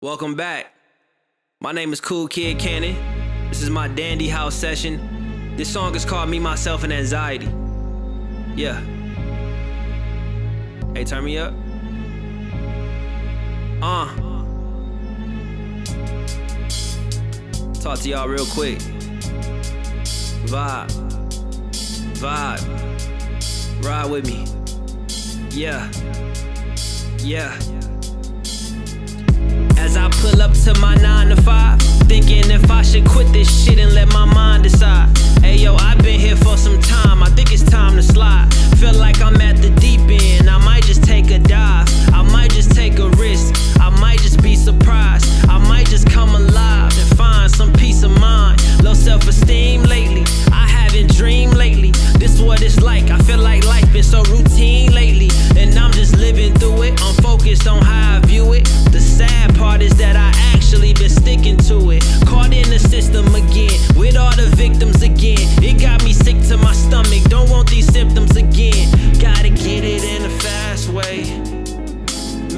Welcome back. My name is Coolkid Cannon. This is my Dandy House session. This song is called Me, Myself, and Anxiety. Yeah. Hey, turn me up. Uh. Talk to y'all real quick. Vibe. Vibe. Ride with me. Yeah. Yeah. As I pull up to my 9 to 5,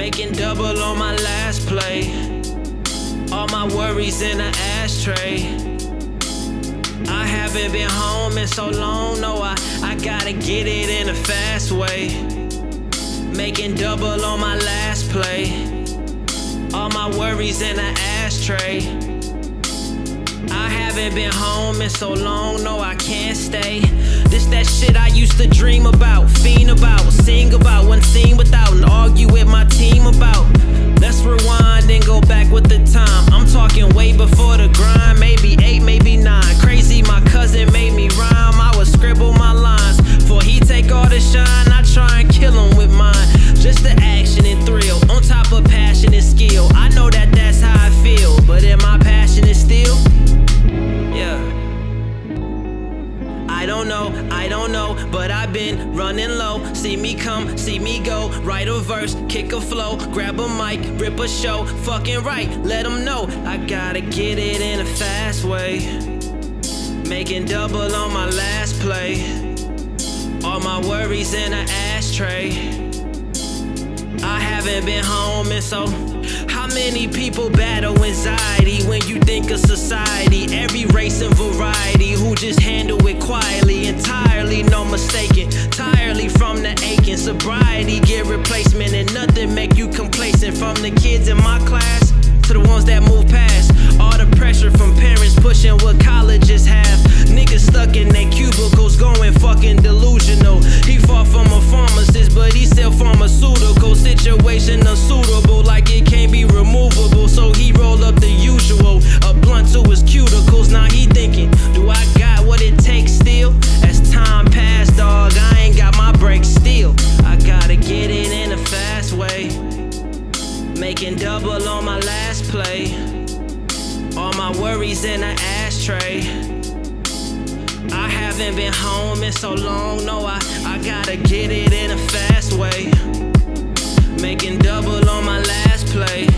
Making double on my last play. All my worries in an ashtray. I haven't been home in so long, no, I, I gotta get it in a fast way. Making double on my last play. All my worries in an ashtray. I haven't been home in so long, no, I can't stay. That shit I used to dream about, fiend about, sing about, one scene without, and argue with my team about. Let's rewind running low. See me come, see me go. Write a verse, kick a flow, grab a mic, rip a show. Fucking right, let them know. I gotta get it in a fast way. Making double on my last play. All my worries in an ashtray. I haven't been home and so how many people battle anxiety when you think of society? Every race and variety who just handle it quietly, Sobriety get replacement and nothing make you complacent. From the kids in my class to the ones that move past all the pressure from parents pushing what colleges have. Niggas stuck in their cubicles going fucking delusional. He fought from a pharmacist, but he sell pharmaceutical. Situation unsuitable, Making double on my last play. All my worries in an ashtray. I haven't been home in so long, no, I, I gotta get it in a fast way. Making double on my last play.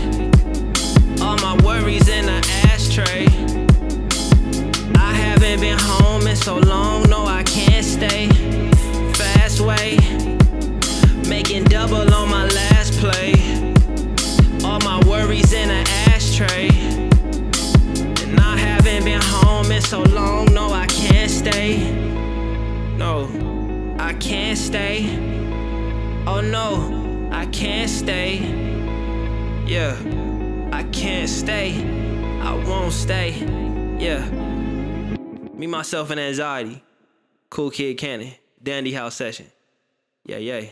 Ashtray. And I haven't been home in so long, no, I can't stay. No, I can't stay. Oh no, I can't stay. Yeah, I can't stay. I won't stay. Yeah. Me, myself, and anxiety. Coolkid Cannon. Dandy House Session. Yeah, yeah.